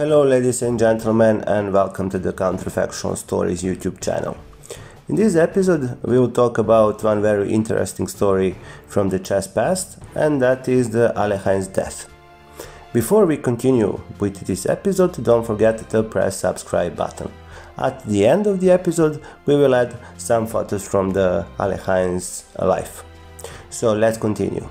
Hello, ladies and gentlemen, and welcome to the Counterfactual Stories YouTube channel. In this episode, we will talk about one very interesting story from the chess past, and that is the Alekhine's death. Before we continue with this episode, don't forget to press subscribe button. At the end of the episode, we will add some photos from the Alekhine's life. So let's continue.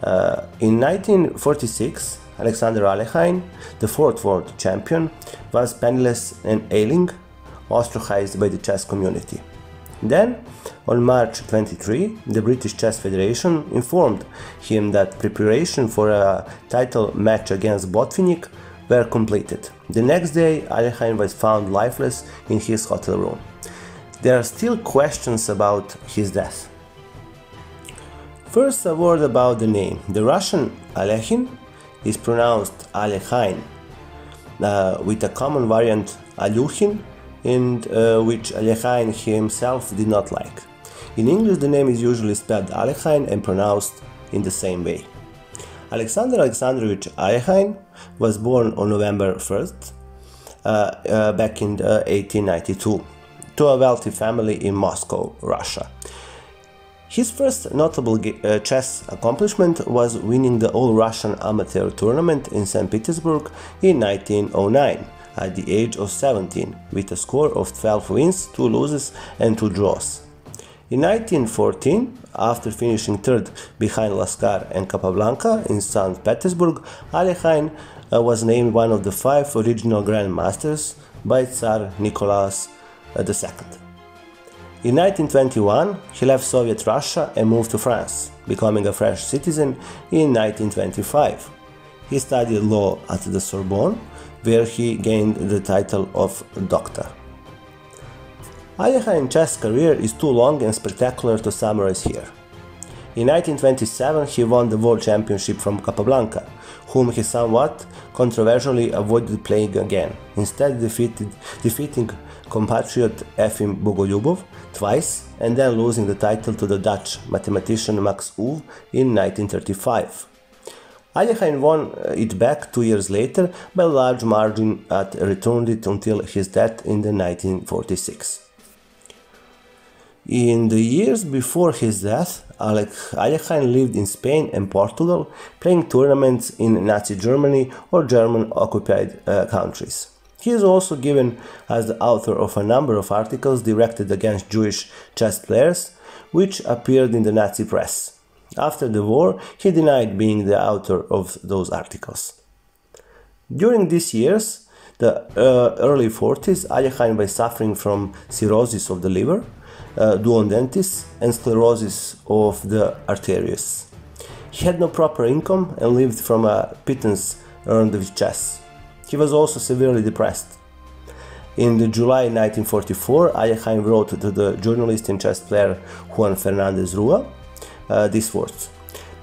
Uh, in 1946, Alexander Alekhine, the fourth world champion, was penniless and ailing, ostracized by the chess community. Then, on March 23, the British Chess Federation informed him that preparation for a title match against Botvinnik were completed. The next day, Alekhine was found lifeless in his hotel room. There are still questions about his death. First, a word about the name. The Russian Alekhin is pronounced Alekhine, uh, with a common variant Alyukhin, and uh, which Alekhine himself did not like. In English, the name is usually spelled Alekhine and pronounced in the same way. Alexander Alexandrovich Alekhine was born on November 1st, uh, uh, back in 1892, uh, to a wealthy family in Moscow, Russia. His first notable uh, chess accomplishment was winning the All Russian Amateur Tournament in St. Petersburg in 1909 at the age of 17 with a score of 12 wins, 2 losses and 2 draws. In 1914, after finishing third behind Lasker and Capablanca in St. Petersburg, Alekhine uh, was named one of the five original grandmasters by Tsar Nicholas II. In 1921, he left Soviet Russia and moved to France, becoming a French citizen in 1925. He studied law at the Sorbonne, where he gained the title of doctor. Chess career is too long and spectacular to summarize here. In 1927, he won the World Championship from Capablanca, whom he somewhat controversially avoided playing again, instead defeated, defeating compatriot Efim Bogolyubov twice and then losing the title to the Dutch mathematician Max Euwe in 1935. Alekhine won it back two years later by a large margin and returned it until his death in 1946. In the years before his death, Alekhine lived in Spain and Portugal, playing tournaments in Nazi Germany or German occupied uh, countries. He is also given as the author of a number of articles directed against Jewish chess players, which appeared in the Nazi press. After the war, he denied being the author of those articles. During these years, the uh, early 40s, Alekhine was suffering from cirrhosis of the liver, uh, duodenitis, and sclerosis of the arteries. He had no proper income and lived from a pittance earned with chess. He was also severely depressed. In July 1944, Alekhine wrote to the journalist and chess player Juan Fernandez Rua uh, these words.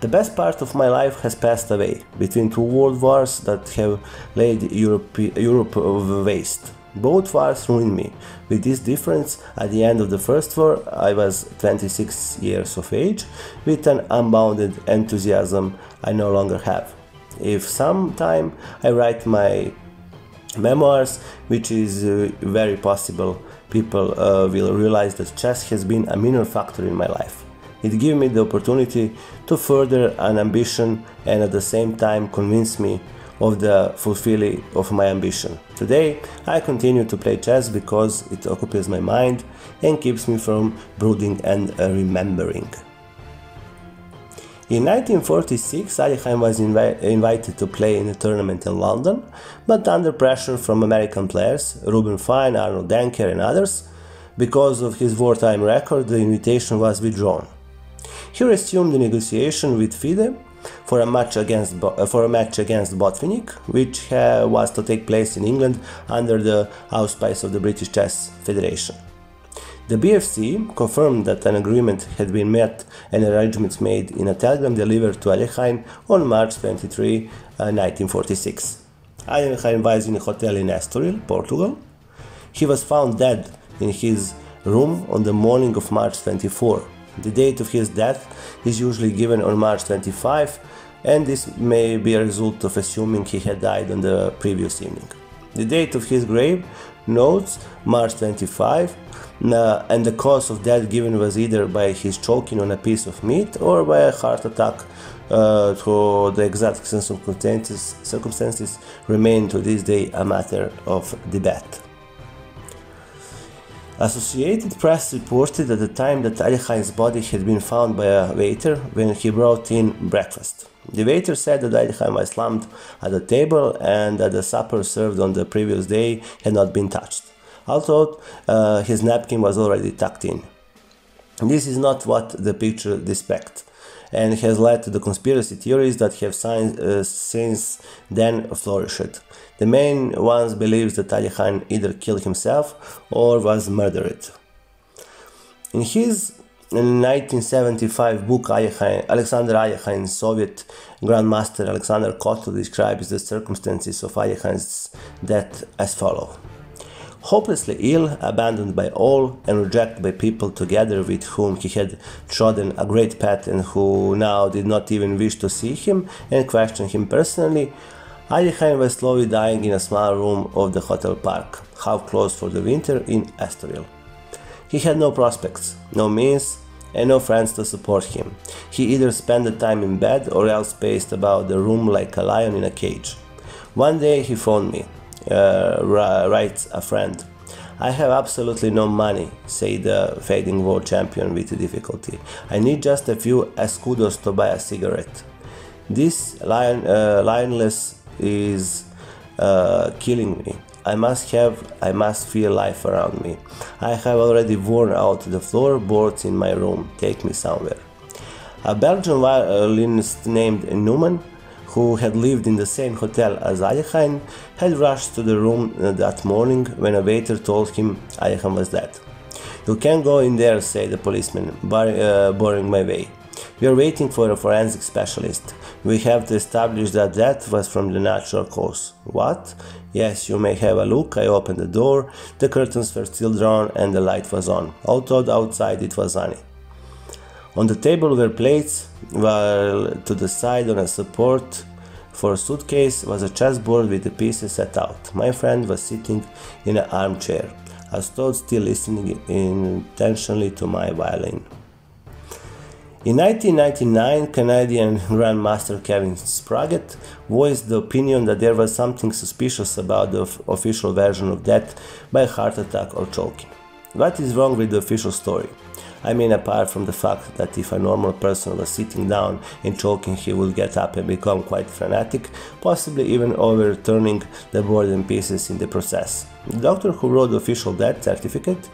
The best part of my life has passed away between two world wars that have laid Europe, Europe waste. Both wars ruined me. With this difference, at the end of the first war, I was 26 years of age, with an unbounded enthusiasm I no longer have if sometime I write my memoirs, which is uh, very possible, people uh, will realize that chess has been a minor factor in my life. It gave me the opportunity to further an ambition and at the same time convince me of the fulfilling of my ambition. Today, I continue to play chess because it occupies my mind and keeps me from brooding and uh, remembering. In 1946, Alekhine was invi invited to play in a tournament in London, but under pressure from American players, Reuben Fine, Arnold Denker and others, because of his wartime record, the invitation was withdrawn. He resumed the negotiation with FIDE for a match against uh, for a match against Botvinnik, which uh, was to take place in England under the auspice of the British Chess Federation. The BFC confirmed that an agreement had been met and arrangements made in a telegram delivered to Alekhine on March 23, uh, 1946. Alekhine was in a hotel in Estoril, Portugal. He was found dead in his room on the morning of March 24. The date of his death is usually given on March 25, and this may be a result of assuming he had died on the previous evening. The date of his grave notes March 25, uh, and the cause of death given was either by his choking on a piece of meat or by a heart attack. Uh, to the exact circumstances, circumstances remain to this day a matter of debate. Associated Press reported at the time that Alekhine's body had been found by a waiter when he brought in breakfast. The waiter said that Ali Khan was slumped at the table and that the supper served on the previous day had not been touched, although uh, his napkin was already tucked in. This is not what the picture depicts and has led to the conspiracy theories that have uh, since then flourished. The main ones believes that Alekhine either killed himself or was murdered. In his 1975 book Alexander Alekhine, Soviet Grandmaster Alexander Kotov describes the circumstances of Ali death as follows hopelessly ill, abandoned by all, and rejected by people together with whom he had trodden a great path and who now did not even wish to see him and question him personally, Khan was slowly dying in a small room of the hotel park, half closed for the winter in Estoril. He had no prospects, no means, and no friends to support him. He either spent the time in bed or else paced about the room like a lion in a cage. One day he phoned me, uh, writes a friend. I have absolutely no money, said the fading world champion with difficulty. I need just a few escudos to buy a cigarette. This lion, uh, lionless is uh, killing me. I must have, I must feel life around me. I have already worn out the floorboards in my room. Take me somewhere. A Belgian violinist named Newman who had lived in the same hotel as Ali had rushed to the room uh, that morning when a waiter told him Ali was dead. You can't go in there, said the policeman, bar, uh, boring my way. We are waiting for a forensic specialist. We have to establish that death was from the natural cause. What? Yes, you may have a look. I opened the door. The curtains were still drawn and the light was on, although outside it was sunny. On the table were plates, while to the side on a support for a suitcase was a chessboard with the pieces set out. My friend was sitting in an armchair. I stood still listening intentionally to my violin. In 1999, Canadian Grandmaster Kevin Spraggett voiced the opinion that there was something suspicious about the official version of death by heart attack or choking. What is wrong with the official story? I mean, apart from the fact that if a normal person was sitting down and choking, he would get up and become quite frantic, possibly even overturning the board and pieces in the process. The doctor who wrote the official death certificate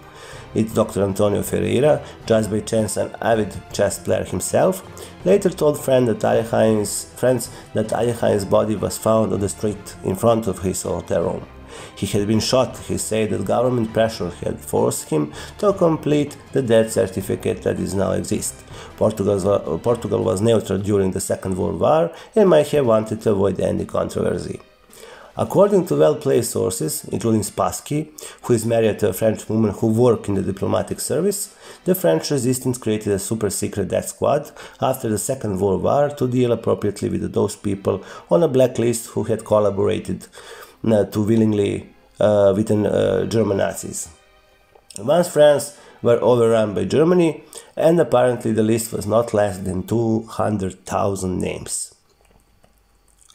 it's Dr. Antonio Ferreira, just by chance an avid chess player himself, later told friend that Ali friends that Alekhine's body was found on the street in front of his hotel room. He had been shot. He said that government pressure had forced him to complete the death certificate that is now exists. Portugal was neutral during the Second World War and might have wanted to avoid any controversy. According to well-placed sources, including Spassky, who is married to a French woman who worked in the diplomatic service, the French resistance created a super-secret death squad after the Second World War to deal appropriately with those people on a blacklist who had collaborated to willingly uh, with uh, German Nazis. Once France were overrun by Germany, and apparently the list was not less than 200,000 names.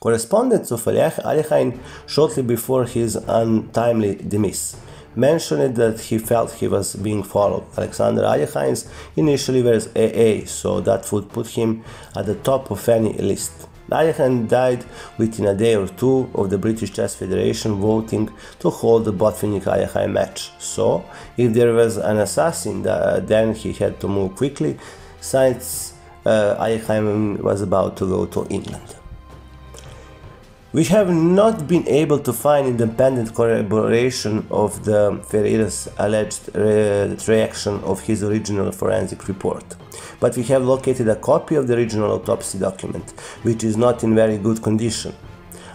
Correspondents of Alekhine shortly before his untimely demise mentioned that he felt he was being followed. Alexander Alekhine's initially was AA, so that would put him at the top of any list. Khan died within a day or two of the British Chess Federation voting to hold the Botvinnik Alekhine match. So, if there was an assassin, then he had to move quickly, since uh, was about to go to England. We have not been able to find independent corroboration of the Ferreira's alleged re reaction of his original forensic report, but we have located a copy of the original autopsy document, which is not in very good condition.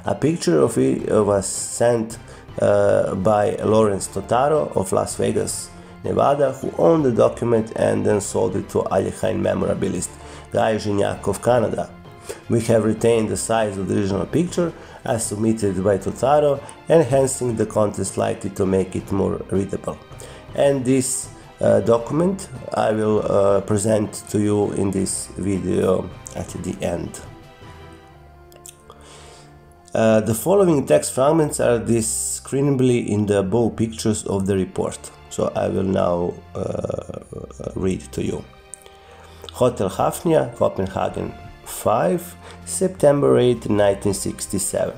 A picture of it was sent uh, by Lawrence Totaro of Las Vegas, Nevada, who owned the document and then sold it to Alekhine memorabilist Guy Gignac of Canada. We have retained the size of the original picture as submitted by Totaro, enhancing the content slightly to make it more readable. And this document I will uh, present to you in this video at the end. Uh, the following text fragments are discernibly in the above pictures of the report, so I will now uh, read to you. Hotel Hafnia, Copenhagen 5, September 8, 1967.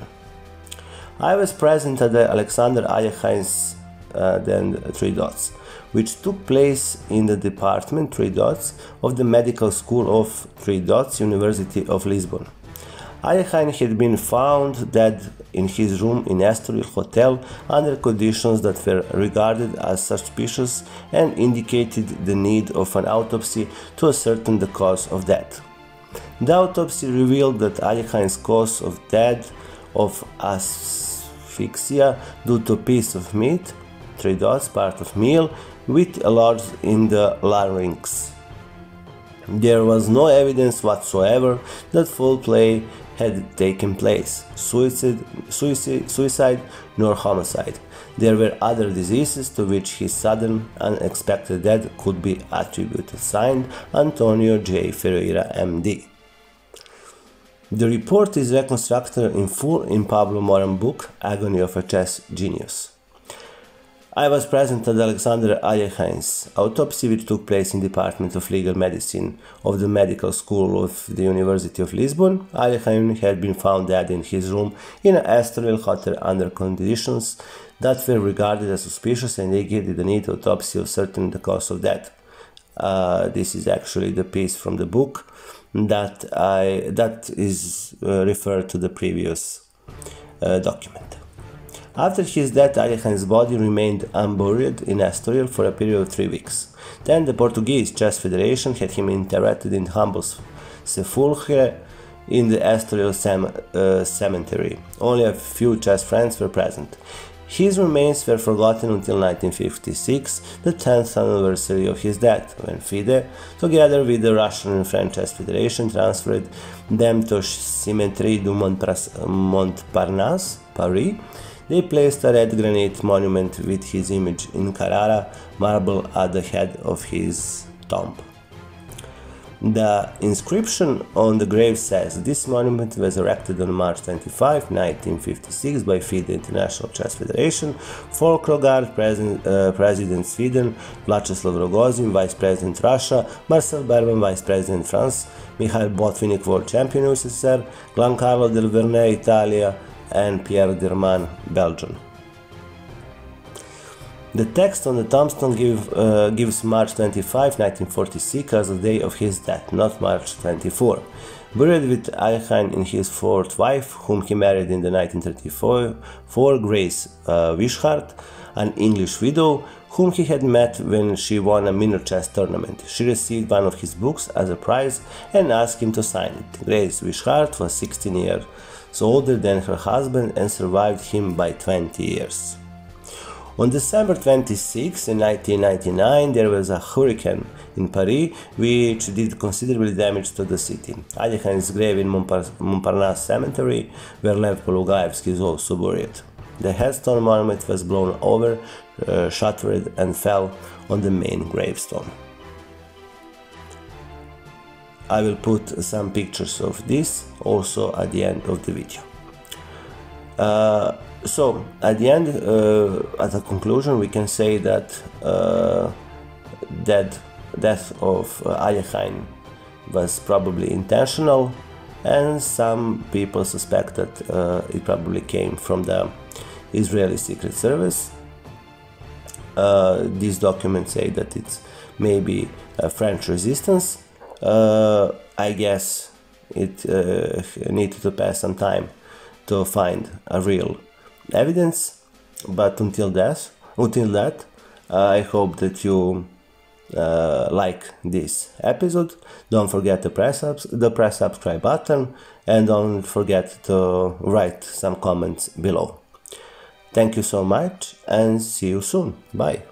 I was present at the Alexander Alekhine's uh, then three dots, which took place in the department three dots of the medical school of three dots University of Lisbon. Alekhine had been found dead in his room in Estoril Hotel under conditions that were regarded as suspicious and indicated the need of an autopsy to ascertain the cause of death. The autopsy revealed that Alekhine's cause of death of asphyxia due to a piece of meat, three dots, part of meal, with a large in the larynx. There was no evidence whatsoever that foul play had taken place, suicide, suicide, suicide nor homicide. There were other diseases to which his sudden, unexpected death could be attributed. Signed, Antonio J. Ferreira, M.D. The report is reconstructed in full in Pablo Moran book, Agony of a Chess Genius. I was present at Alexander Alekhine's autopsy, which took place in the Department of Legal Medicine of the Medical School of the University of Lisbon. Alekhine had been found dead in his room in an Estoril hotel under conditions that were regarded as suspicious and indicated the need autopsy of certain the cause of death. Uh, this is actually the piece from the book that I that is uh, referred to the previous uh, document. After his death, Alekhine's body remained unburied in Estoril for a period of three weeks. Then the Portuguese Chess Federation had him interred in humble sepulchre in the Estoril uh, cemetery. Only a few chess friends were present. His remains were forgotten until 1956, the 10th anniversary of his death, when FIDE, together with the Russian and French Chess Federation, transferred them to Cimetière du Montparnasse, Paris, they placed a red granite monument with his image in Carrara marble at the head of his tomb. The inscription on the grave says this monument was erected on March 25, 1956 by FIDE International Chess Federation Folke Rogard, President, uh, President Sweden, Vyacheslav Ragozin, Vice President Russia, Marcel Berman, Vice President France, Mikhail Botvinnik, World Champion USSR, Giancarlo Dal Verme, Italia, and Pierre Dirmans, Belgium. The text on the tombstone give, uh, gives March 25, 1946 as the day of his death, not March 24. Buried with Alekhine in his fourth wife, whom he married in the 1934, Grace uh, Wishart, an English widow, whom he had met when she won a minor chess tournament. She received one of his books as a prize and asked him to sign it. Grace Wishart was 16 years older than her husband and survived him by 20 years. On December 26, 1999, there was a hurricane in Paris which did considerable damage to the city. Alekhine's grave in Montparnasse Cemetery, where Lev Polugaevsky is also buried. The headstone monument was blown over, uh, shattered, and fell on the main gravestone. I will put some pictures of this also at the end of the video. Uh, so at the end, uh, at a conclusion, we can say that uh, that death of uh, Alekhine was probably intentional, and some people suspect that uh, it probably came from the Israeli Secret Service. Uh, these documents say that it's maybe a French resistance uh, I guess it uh, needed to pass some time to find a real evidence. But until that, until that, uh, I hope that you uh, like this episode. Don't forget to press the press subscribe button and don't forget to write some comments below. Thank you so much and see you soon. Bye.